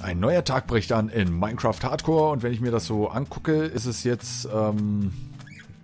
Ein neuer Tag bricht an in Minecraft Hardcore und wenn ich mir das so angucke, ist es jetzt ähm,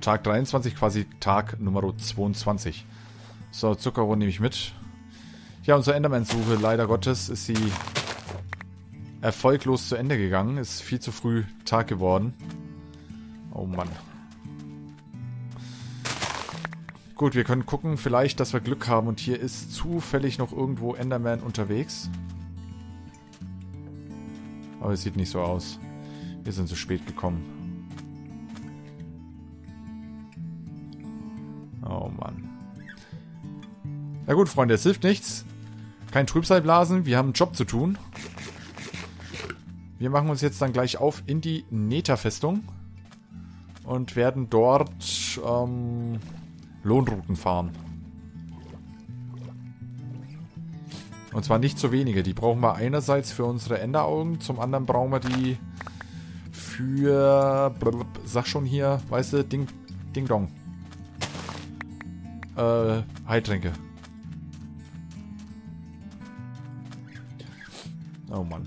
Tag 23, quasi Tag Nummer 22. So, Zuckerrohr nehme ich mit. Ja, unsere Enderman-Suche, leider Gottes, ist sie erfolglos zu Ende gegangen. Ist viel zu früh Tag geworden. Oh Mann. Gut, wir können gucken, vielleicht, dass wir Glück haben und hier ist zufällig noch irgendwo Enderman unterwegs. Aber es sieht nicht so aus. Wir sind zu spät gekommen. Oh Mann. Na gut, Freunde, es hilft nichts. Kein Trübsalblasen, wir haben einen Job zu tun. Wir machen uns jetzt dann gleich auf in die Neta-Festung und werden dort ähm, Lohnrouten fahren. Und zwar nicht so wenige. Die brauchen wir einerseits für unsere Enderaugen, zum anderen brauchen wir die für... Sag schon hier, weißt du, Ding, Ding Dong. Äh, Heiltränke. Oh Mann.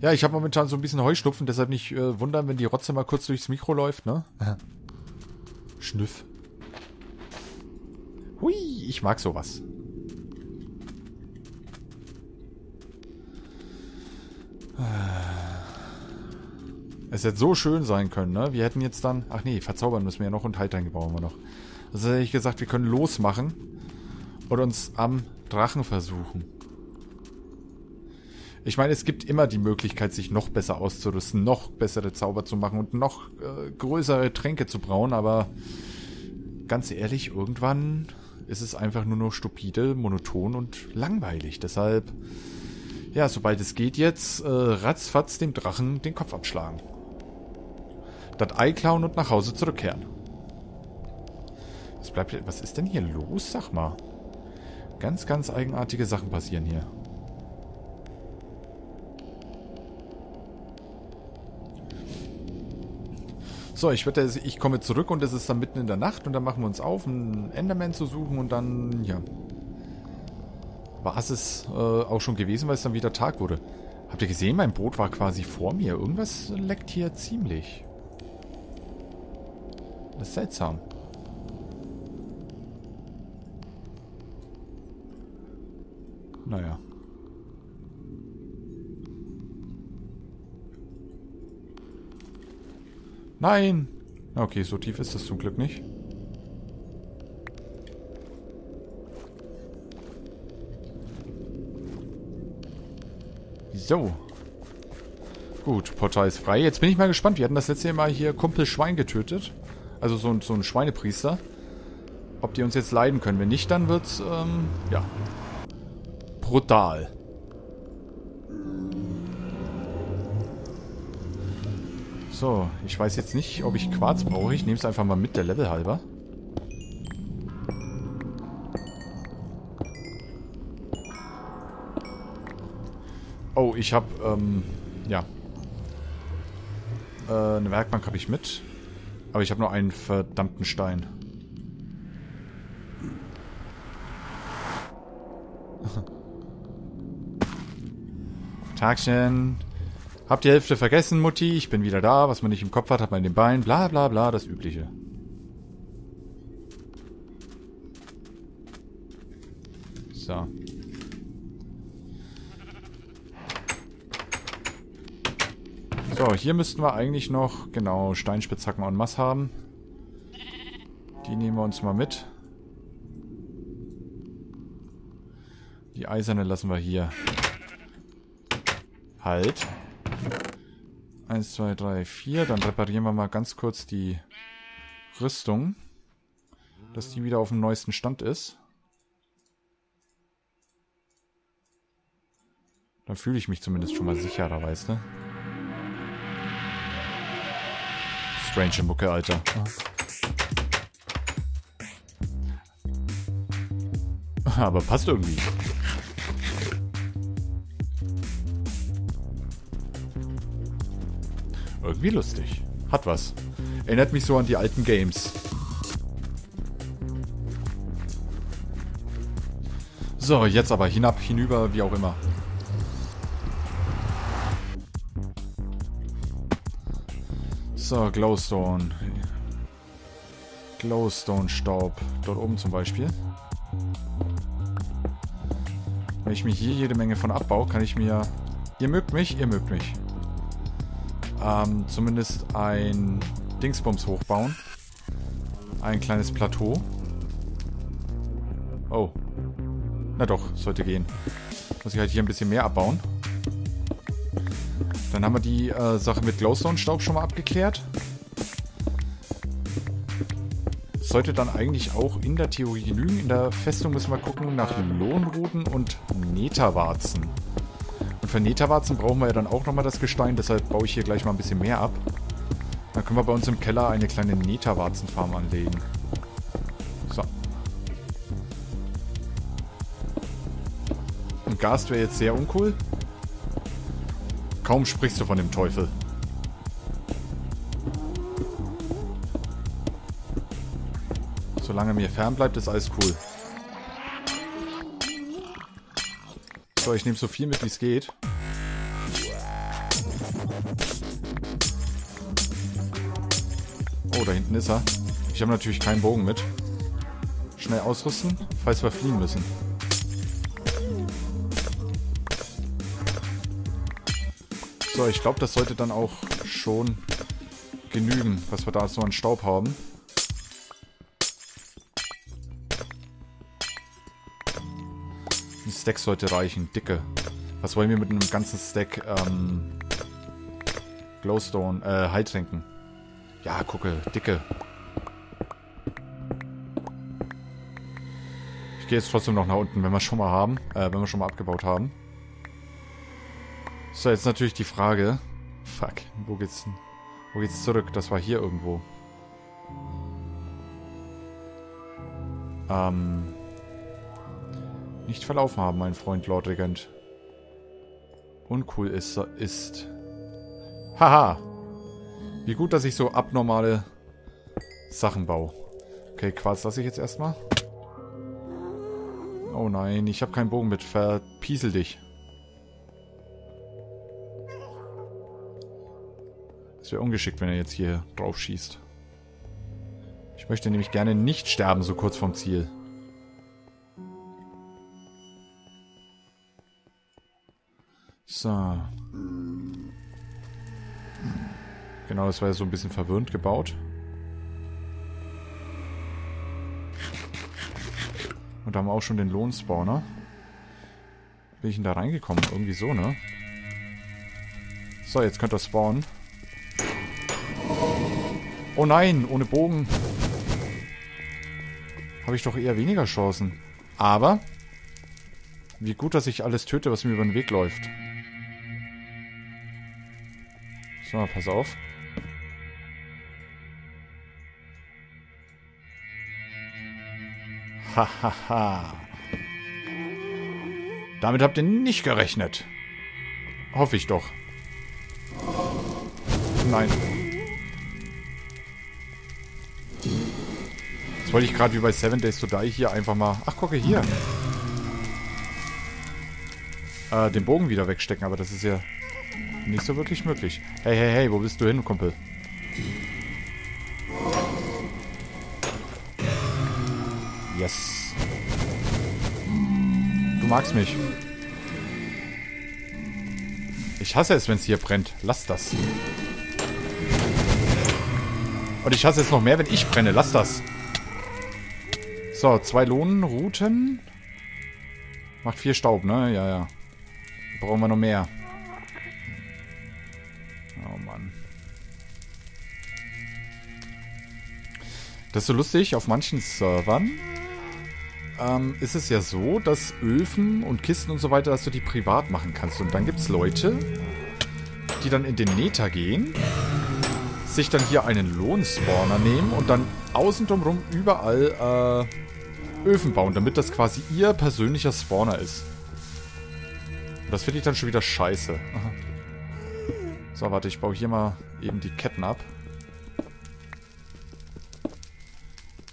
Ja, ich habe momentan so ein bisschen Heuschnupfen, deshalb nicht äh, wundern, wenn die Rotze mal kurz durchs Mikro läuft, ne? Schnüff. Hui, ich mag sowas. Es hätte so schön sein können, ne? Wir hätten jetzt dann... Ach nee, verzaubern müssen wir ja noch und Heiltrank brauchen wir noch. Also hätte ich gesagt, wir können losmachen und uns am Drachen versuchen. Ich meine, es gibt immer die Möglichkeit, sich noch besser auszurüsten, noch bessere Zauber zu machen und noch äh, größere Tränke zu brauen, aber ganz ehrlich, irgendwann ist es einfach nur noch stupide, monoton und langweilig. Deshalb, ja, sobald es geht jetzt, äh, ratzfatz dem Drachen den Kopf abschlagen. Das Ei klauen und nach Hause zurückkehren. Was bleibt Was ist denn hier los? Sag mal. Ganz, ganz eigenartige Sachen passieren hier. So, ich wette, ich komme zurück und es ist dann mitten in der Nacht und dann machen wir uns auf, einen Enderman zu suchen und dann, ja. War es äh, auch schon gewesen, weil es dann wieder Tag wurde. Habt ihr gesehen, mein Boot war quasi vor mir. Irgendwas leckt hier ziemlich. Das ist seltsam. Naja. Nein! Okay, so tief ist das zum Glück nicht. So. Gut, Portal ist frei. Jetzt bin ich mal gespannt. Wir hatten das letzte Mal hier Kumpel Schwein getötet. Also so, so ein Schweinepriester. Ob die uns jetzt leiden können. Wenn nicht, dann wird's, ähm, ja. Brutal. So, ich weiß jetzt nicht, ob ich Quarz brauche. Ich nehme es einfach mal mit, der Level halber. Oh, ich habe, ähm, ja. Äh, eine Werkbank habe ich mit. Aber ich habe nur einen verdammten Stein. Tagchen. Hab die Hälfte vergessen, Mutti. Ich bin wieder da. Was man nicht im Kopf hat, hat man in den Beinen. Bla bla bla, das Übliche. So. So, hier müssten wir eigentlich noch, genau, Steinspitzhacken en masse haben. Die nehmen wir uns mal mit. Die eiserne lassen wir hier. Halt. Eins, zwei, drei, vier. Dann reparieren wir mal ganz kurz die Rüstung. Dass die wieder auf dem neuesten Stand ist. Dann fühle ich mich zumindest schon mal sicherer, weißt du? Strange Mucke, Alter. Aber passt irgendwie. Irgendwie lustig. Hat was. Erinnert mich so an die alten Games. So, jetzt aber hinab, hinüber, wie auch immer. So, Glowstone. Glowstone-Staub. Dort oben zum Beispiel. Wenn ich mir hier jede Menge von abbaue, kann ich mir... Ihr mögt mich, ihr mögt mich. Ähm, zumindest ein Dingsbums hochbauen. Ein kleines Plateau. Oh. Na doch, sollte gehen. Muss ich halt hier ein bisschen mehr abbauen. Dann haben wir die äh, Sache mit Glowstone-Staub schon mal abgeklärt. Sollte dann eigentlich auch in der Theorie genügen. In der Festung müssen wir gucken nach Lohnruten und Netawarzen. Und für Netawarzen brauchen wir ja dann auch nochmal das Gestein, deshalb baue ich hier gleich mal ein bisschen mehr ab. Dann können wir bei uns im Keller eine kleine Netawarzenfarm anlegen. So. Und Gast wäre jetzt sehr uncool. Kaum sprichst du von dem Teufel. Solange mir fern bleibt, ist alles cool. So, ich nehme so viel mit, wie es geht. Oh, da hinten ist er. Ich habe natürlich keinen Bogen mit. Schnell ausrüsten, falls wir fliehen müssen. So, ich glaube, das sollte dann auch schon genügen, was wir da so an Staub haben. Ein Stack sollte reichen, dicke. Was wollen wir mit einem ganzen Stack ähm, Glowstone, äh, Heiltränken? Ja, gucke, dicke. Ich gehe jetzt trotzdem noch nach unten, wenn wir schon mal haben, äh, wenn wir schon mal abgebaut haben. So, jetzt natürlich die Frage. Fuck, wo geht's denn? Wo geht's zurück? Das war hier irgendwo. Ähm. Nicht verlaufen haben, mein Freund Lord Regent. Uncool ist, ist. Haha! Wie gut, dass ich so abnormale Sachen baue. Okay, Quarz lasse ich jetzt erstmal. Oh nein, ich habe keinen Bogen mit. Verpiesel dich. Wäre ungeschickt, wenn er jetzt hier drauf schießt. Ich möchte nämlich gerne nicht sterben, so kurz vom Ziel. So. Genau, das war ja so ein bisschen verwirrend gebaut. Und da haben wir auch schon den Lohnspawner. Bin ich denn da reingekommen? Irgendwie so, ne? So, jetzt könnt ihr spawnen. Oh nein, ohne Bogen. Habe ich doch eher weniger Chancen. Aber, wie gut, dass ich alles töte, was mir über den Weg läuft. So, pass auf. Hahaha. Damit habt ihr nicht gerechnet. Hoffe ich doch. Nein. Wollte ich gerade wie bei Seven Days to Die hier einfach mal... Ach, gucke hier. Äh, den Bogen wieder wegstecken, aber das ist ja nicht so wirklich möglich. Hey, hey, hey, wo bist du hin, Kumpel? Yes. Du magst mich. Ich hasse es, wenn es hier brennt. Lass das. Und ich hasse es noch mehr, wenn ich brenne. Lass das. So, zwei Lohnenrouten. Macht vier Staub, ne? Ja, ja. Brauchen wir noch mehr. Oh Mann. Das ist so lustig, auf manchen Servern ähm, ist es ja so, dass Öfen und Kisten und so weiter, dass du die privat machen kannst. Und dann gibt es Leute, die dann in den Nether gehen, sich dann hier einen Lohnspawner nehmen und dann außen drumherum überall äh, Öfen bauen, damit das quasi ihr persönlicher Spawner ist. Und das finde ich dann schon wieder scheiße. So, warte, ich baue hier mal eben die Ketten ab.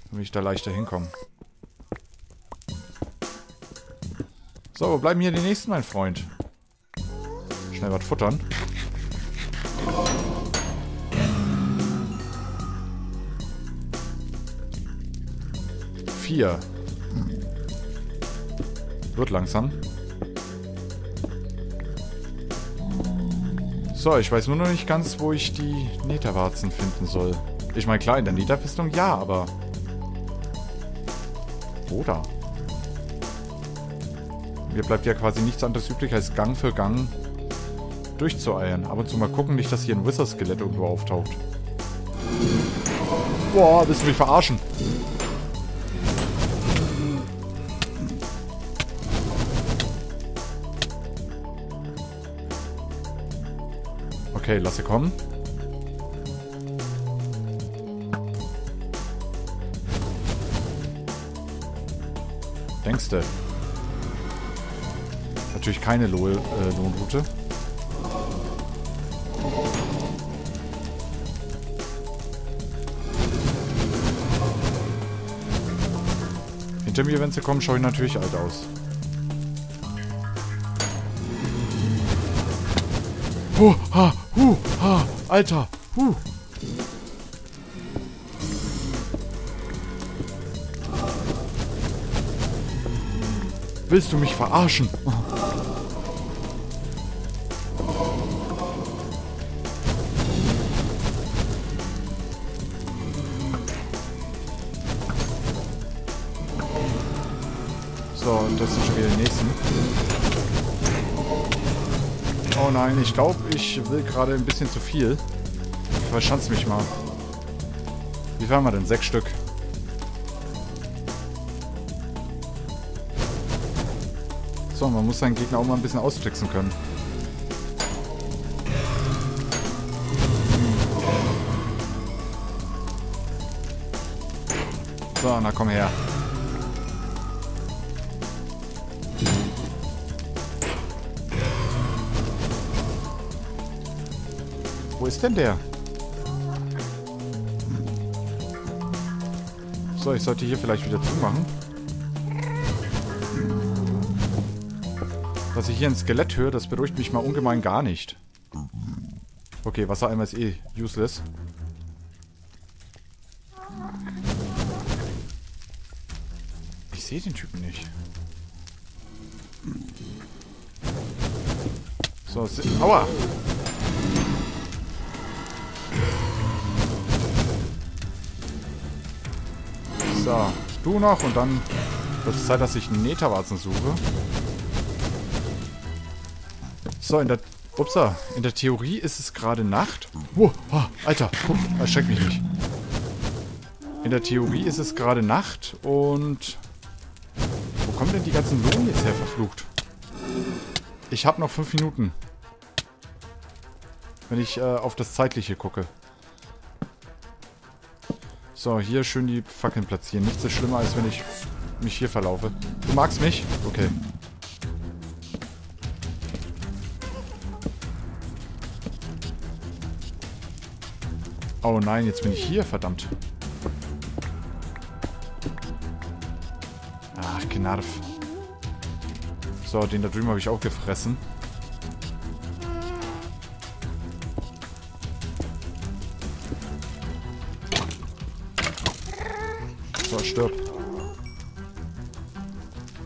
Damit ich da leichter hinkomme. So, wo bleiben hier die nächsten, mein Freund? Schnell was futtern. Vier. Wird langsam. So, ich weiß nur noch nicht ganz, wo ich die Netherwarzen finden soll. Ich meine, klar, in der Netherfestung ja, aber... Oder? Mir bleibt ja quasi nichts anderes übrig, als Gang für Gang durchzueiern. Ab und zu mal gucken, nicht, dass hier ein Wizard-Skelett irgendwo auftaucht. Boah, willst du mich verarschen? Okay, lasse kommen. Denkste. Natürlich keine Lohl, äh, Lohnroute. Hinter mir, wenn sie kommen, schaue ich natürlich alt aus. Huh, ha, huh, ha, Alter, huh. Willst du mich verarschen? So, ich glaube, ich will gerade ein bisschen zu viel. Ich verschanze mich mal. Wie viel haben wir denn? Sechs Stück. So, man muss seinen Gegner auch mal ein bisschen austricksen können. So, na komm her. Ist denn der? So, ich sollte hier vielleicht wieder zumachen. Dass ich hier ein Skelett höre, das beruhigt mich mal ungemein gar nicht. Okay, Wassereimer ist eh useless. Ich sehe den Typen nicht. So, aua! So, du noch und dann wird es Zeit, dass ich einen Netherwarzen suche. So, in der... Upsa, in der Theorie ist es gerade Nacht. Oh, oh, Alter, erschreckt mich nicht. In der Theorie ist es gerade Nacht und... Wo kommen denn die ganzen Lohn jetzt her, verflucht? Ich habe noch fünf Minuten. Wenn ich äh, auf das Zeitliche gucke. So, hier schön die Fackeln platzieren. Nichts ist schlimmer, als wenn ich mich hier verlaufe. Du magst mich? Okay. Oh nein, jetzt bin ich hier, verdammt. Ach, Knarf. So, den da drüben habe ich auch gefressen. So, stirb.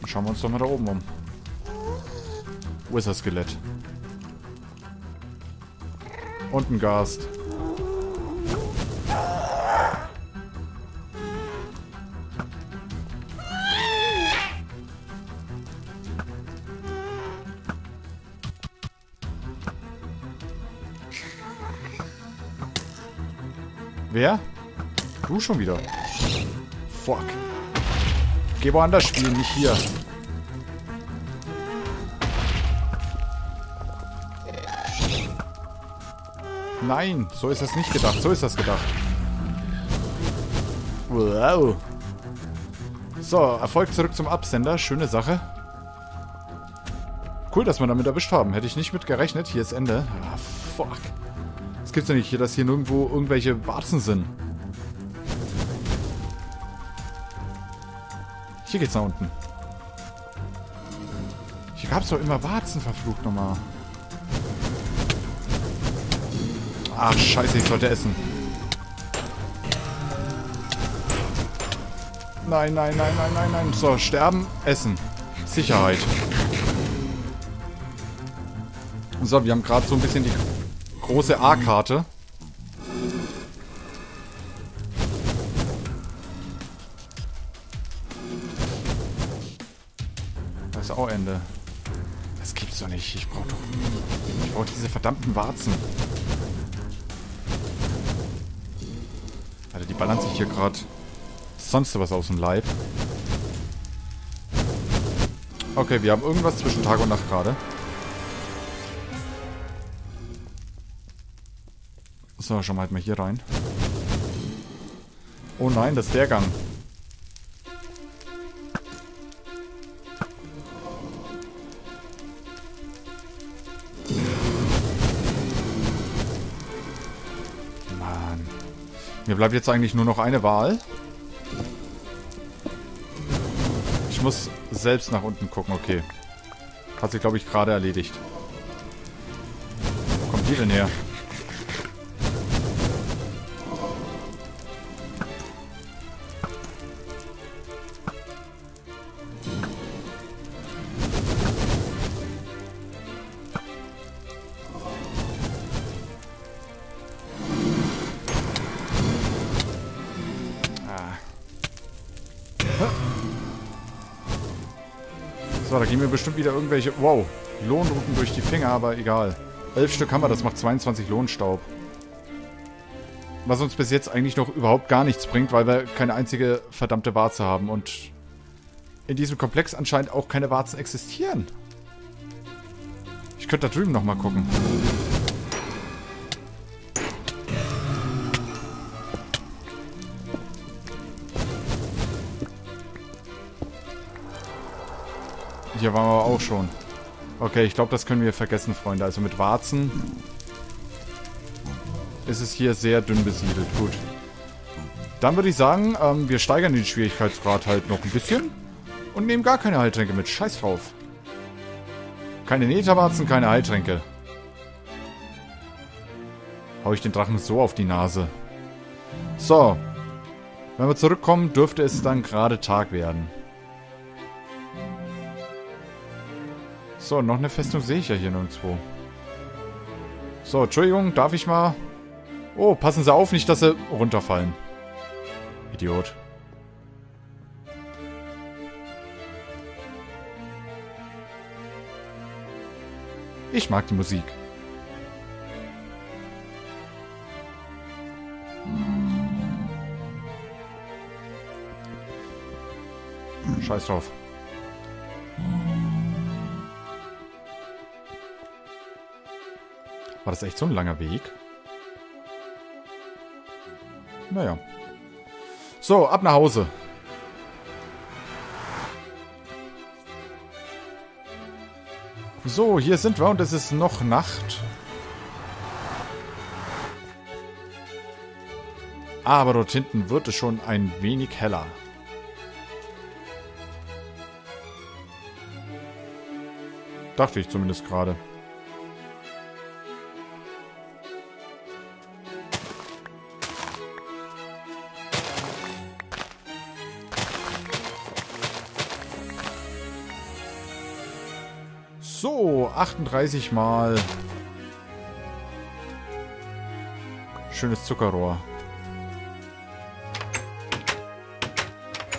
Dann schauen wir uns doch mal da oben um. Wo ist das Skelett? Und ein Gast. Wer? Du schon wieder. Fuck. Geh woanders spielen, nicht hier. Nein, so ist das nicht gedacht. So ist das gedacht. Wow. So, Erfolg zurück zum Absender. Schöne Sache. Cool, dass wir damit erwischt haben. Hätte ich nicht mit gerechnet. Hier ist Ende. Ah, fuck. Das gibt's ja nicht, dass hier nirgendwo irgendwelche Warzen sind. Hier geht's nach unten. Hier gab's doch immer Warzen, verflucht nochmal. Ach, scheiße, ich sollte essen. Nein, nein, nein, nein, nein, nein. So, sterben, essen. Sicherheit. So, wir haben gerade so ein bisschen die große A-Karte. Ende. Das gibt's doch nicht. Ich brauche doch... Ich brauche diese verdammten Warzen. Alter, die ballern sich hier gerade sonst was aus dem Leib. Okay, wir haben irgendwas zwischen Tag und Nacht gerade. So, schauen wir halt mal hier rein. Oh nein, das ist der Gang. Mir bleibt jetzt eigentlich nur noch eine Wahl. Ich muss selbst nach unten gucken, okay. Hat sich, glaube ich, gerade erledigt. Wo kommt die denn her? Mir bestimmt wieder irgendwelche... Wow, Lohnrouten durch die Finger, aber egal. Elf Stück haben wir, das macht 22 Lohnstaub. Was uns bis jetzt eigentlich noch überhaupt gar nichts bringt, weil wir keine einzige verdammte Warze haben und in diesem Komplex anscheinend auch keine Warzen existieren. Ich könnte da drüben nochmal gucken. Hier waren wir auch schon. Okay, ich glaube, das können wir vergessen, Freunde. Also mit Warzen ist es hier sehr dünn besiedelt. Gut. Dann würde ich sagen, ähm, wir steigern den Schwierigkeitsgrad halt noch ein bisschen und nehmen gar keine Heiltränke mit. Scheiß drauf. Keine Netherwarzen, keine Heiltränke. Hau ich den Drachen so auf die Nase. So. Wenn wir zurückkommen, dürfte es dann gerade Tag werden. So, noch eine Festung sehe ich ja hier nirgendwo. So, Entschuldigung, darf ich mal... Oh, passen Sie auf, nicht, dass Sie runterfallen. Idiot. Ich mag die Musik. Scheiß drauf. War das echt so ein langer Weg? Naja. So, ab nach Hause. So, hier sind wir und es ist noch Nacht. Aber dort hinten wird es schon ein wenig heller. Dachte ich zumindest gerade. 38 Mal. Schönes Zuckerrohr.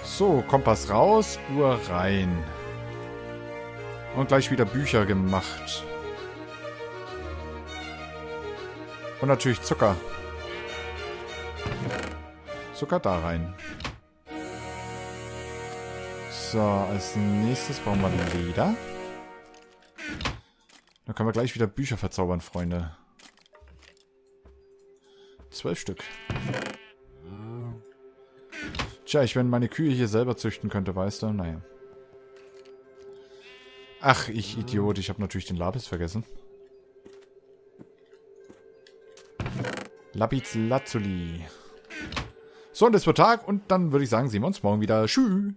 So, Kompass raus, Uhr rein. Und gleich wieder Bücher gemacht. Und natürlich Zucker. Zucker da rein. So, als nächstes brauchen wir Leder. Dann können wir gleich wieder Bücher verzaubern, Freunde. Zwölf Stück. Tja, ich, wenn meine Kühe hier selber züchten könnte, weißt du? Naja. Ach, ich Idiot. Ich habe natürlich den Lapis vergessen. Lapis Lazuli. So, und es wird Tag und dann würde ich sagen, sehen wir uns morgen wieder. Tschüss.